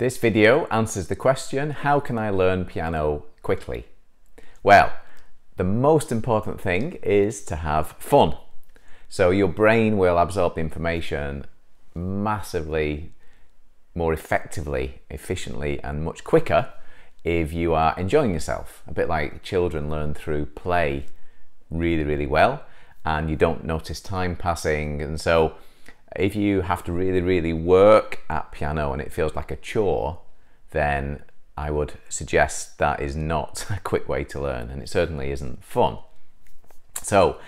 This video answers the question, how can I learn piano quickly? Well, the most important thing is to have fun. So your brain will absorb the information massively more effectively, efficiently and much quicker if you are enjoying yourself. A bit like children learn through play really, really well and you don't notice time passing. And so if you have to really, really work at piano and it feels like a chore, then I would suggest that is not a quick way to learn and it certainly isn't fun. So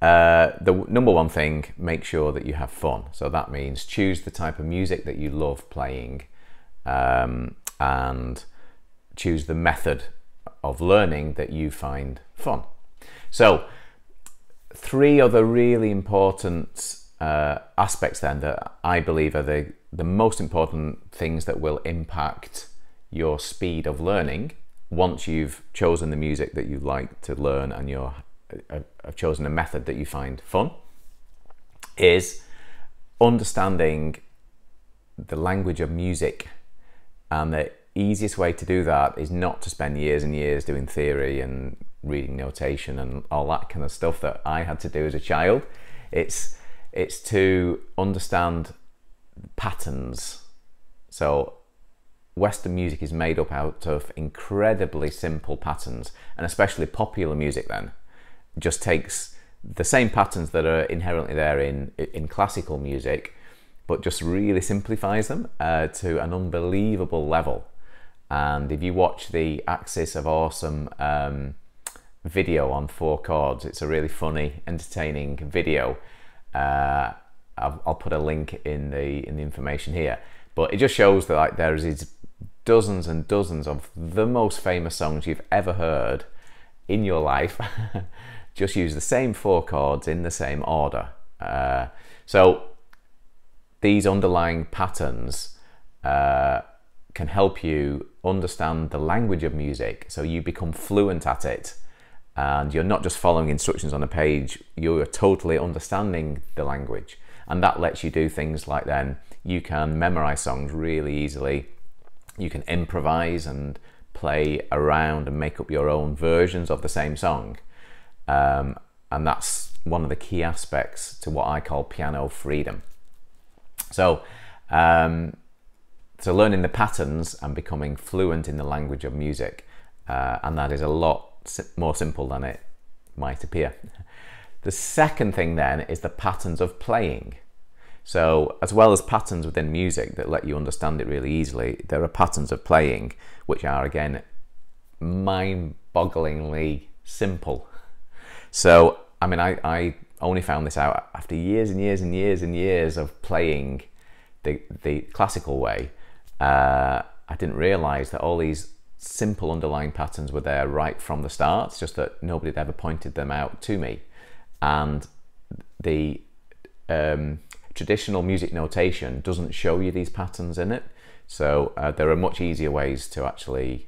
uh, the number one thing, make sure that you have fun. So that means choose the type of music that you love playing um, and choose the method of learning that you find fun. So three other really important uh, aspects then that I believe are the, the most important things that will impact your speed of learning once you've chosen the music that you like to learn and you're uh, have chosen a method that you find fun is understanding the language of music and the easiest way to do that is not to spend years and years doing theory and reading notation and all that kind of stuff that I had to do as a child. It's it's to understand patterns. So Western music is made up out of incredibly simple patterns, and especially popular music then just takes the same patterns that are inherently there in in classical music, but just really simplifies them uh, to an unbelievable level. And if you watch the Axis of Awesome um, video on four chords. It's a really funny, entertaining video. Uh, I'll, I'll, put a link in the in the information here. But it just shows that like there is dozens and dozens of the most famous songs you've ever heard in your life. just use the same four chords in the same order. Uh, so these underlying patterns uh, can help you understand the language of music so you become fluent at it and you're not just following instructions on a page, you're totally understanding the language. And that lets you do things like then you can memorize songs really easily. You can improvise and play around and make up your own versions of the same song. Um, and that's one of the key aspects to what I call piano freedom. So, um, so learning the patterns and becoming fluent in the language of music, uh, and that is a lot more simple than it might appear. The second thing then is the patterns of playing. So as well as patterns within music that let you understand it really easily, there are patterns of playing which are again mind-bogglingly simple. So I mean I, I only found this out after years and years and years and years of playing the, the classical way. Uh, I didn't realize that all these simple underlying patterns were there right from the start, it's just that nobody had ever pointed them out to me. And the um, traditional music notation doesn't show you these patterns in it. So uh, there are much easier ways to actually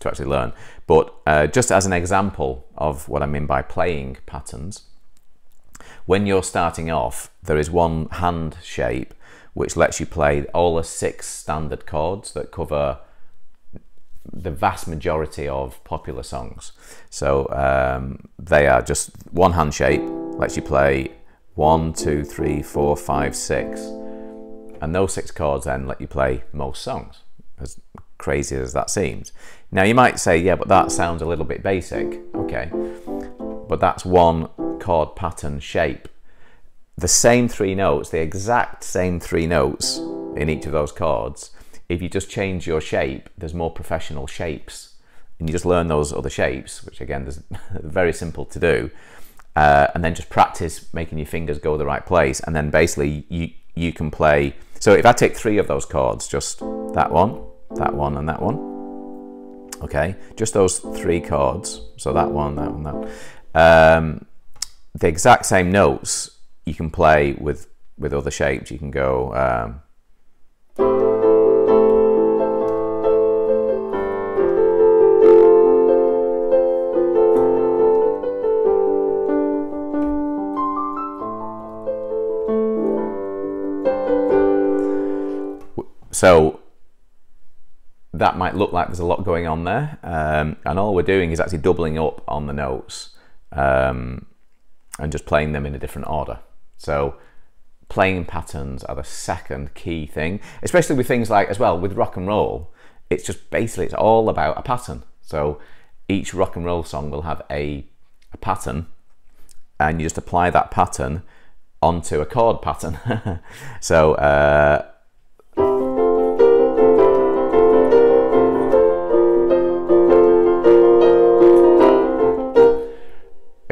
to actually learn. But uh, just as an example of what I mean by playing patterns, when you're starting off, there is one hand shape which lets you play all the six standard chords that cover the vast majority of popular songs. So um, they are just one hand shape, lets you play one, two, three, four, five, six. And those six chords then let you play most songs, as crazy as that seems. Now you might say, yeah, but that sounds a little bit basic. Okay, but that's one chord pattern shape. The same three notes, the exact same three notes in each of those chords if you just change your shape, there's more professional shapes. And you just learn those other shapes, which again, is very simple to do. Uh, and then just practice making your fingers go the right place. And then basically you, you can play. So if I take three of those chords, just that one, that one, and that one. Okay, just those three chords. So that one, that one, that one. Um, the exact same notes you can play with with other shapes. You can go um, So that might look like there's a lot going on there, um, and all we're doing is actually doubling up on the notes um, and just playing them in a different order. So playing patterns are the second key thing, especially with things like as well with rock and roll. It's just basically it's all about a pattern. So each rock and roll song will have a, a pattern, and you just apply that pattern onto a chord pattern. so. Uh,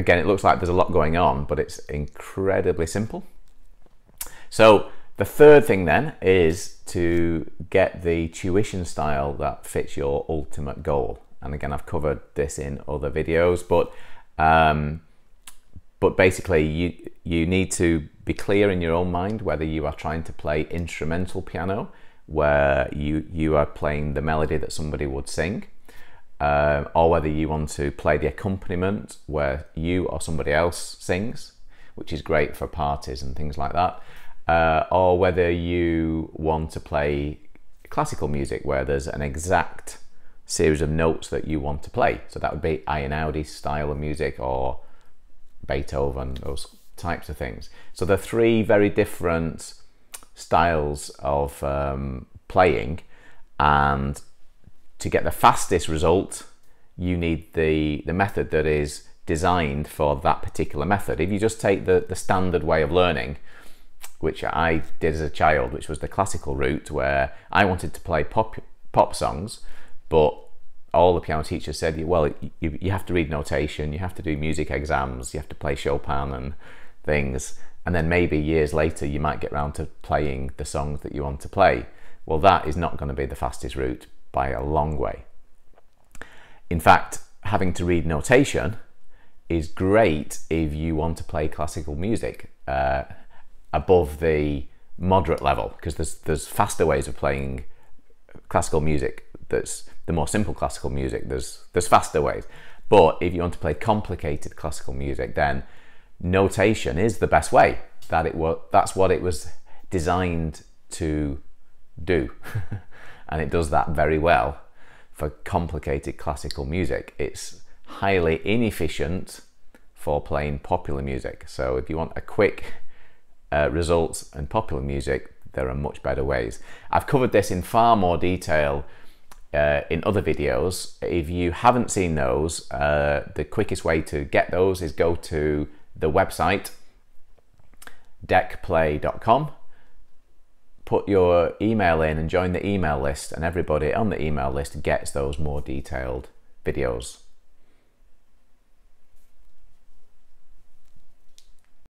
again, it looks like there's a lot going on, but it's incredibly simple. So the third thing then is to get the tuition style that fits your ultimate goal. And again, I've covered this in other videos, but um, but basically you you need to be clear in your own mind whether you are trying to play instrumental piano, where you you are playing the melody that somebody would sing, uh, or whether you want to play the accompaniment where you or somebody else sings, which is great for parties and things like that, uh, or whether you want to play classical music where there's an exact series of notes that you want to play. So that would be Einaudi style of music or Beethoven, those types of things. So the three very different styles of um, playing and to get the fastest result, you need the, the method that is designed for that particular method. If you just take the, the standard way of learning, which I did as a child, which was the classical route where I wanted to play pop, pop songs, but all the piano teachers said, well, you, you have to read notation, you have to do music exams, you have to play Chopin and things, and then maybe years later you might get around to playing the songs that you want to play. Well, that is not going to be the fastest route by a long way. In fact, having to read notation is great if you want to play classical music uh, above the moderate level because there's there's faster ways of playing classical music that's the more simple classical music there's there's faster ways. But if you want to play complicated classical music then notation is the best way. That it was that's what it was designed to do and it does that very well for complicated classical music. It's highly inefficient for playing popular music. So if you want a quick uh, results in popular music, there are much better ways. I've covered this in far more detail uh, in other videos. If you haven't seen those, uh, the quickest way to get those is go to the website decplay.com put your email in and join the email list, and everybody on the email list gets those more detailed videos.